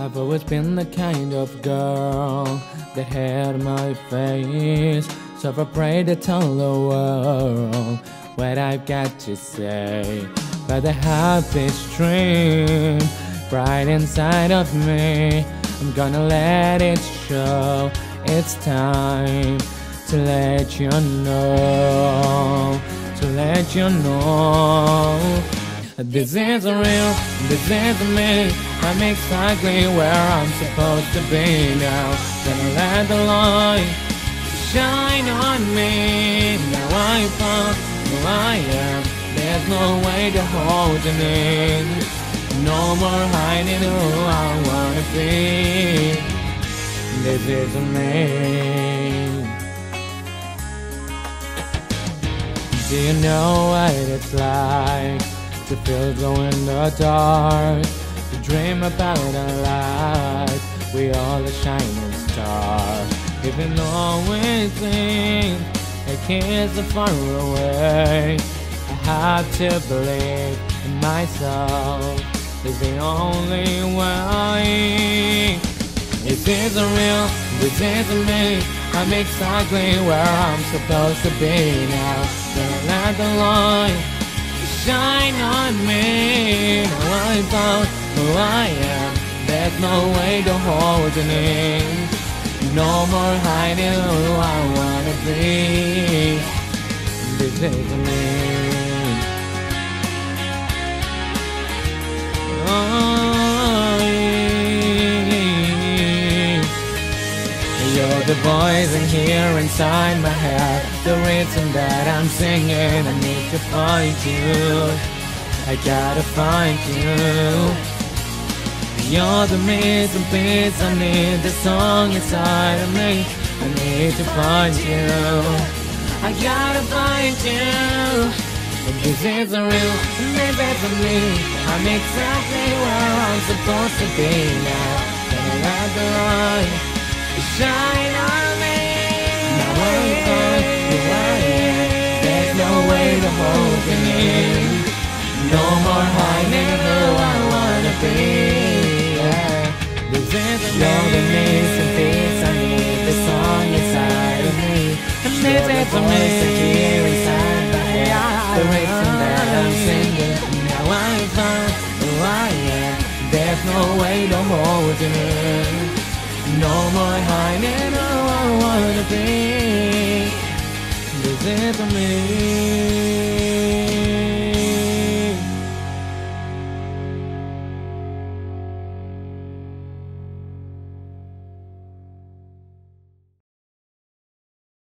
I've always been the kind of girl that had my face. So afraid to tell the world what I've got to say. But I have this dream right inside of me. I'm gonna let it show. It's time to let you know. To let you know. This is real, this is me. I'm exactly where I'm supposed to be now. Gonna let the light shine on me. Now I found who I am. There's no way to hold it in. No more hiding who I wanna be. This is me. Do you know what it's like to feel glow in the dark? To dream about a life we are a shining star. Even though we think the kids are far away, I have to believe in myself is the only way. This isn't real, this isn't me. I'm exactly where I'm supposed to be now. Gonna let the light shine on me. I found who I am. There's no way to hold it in. No more hiding who I wanna be. This is me. You're the voice in here inside my head. The rhythm that I'm singing I need to find you. I gotta find you. You're the missing piece I need the song inside of me. I need to find you. I gotta find you. This is a real maybe for me. I'm exactly where I'm supposed to be now. Let the light shine on me. Now I'm who I am. There's no way to hold me in. No more hiding who I wanna be. Yeah. This is You're the missing piece. I need the song inside of me. And this the voice I hear inside my head. The reason that I'm singing. Now I'm who I am. There's no way to hold me in. No more hiding who I wanna be. This is me.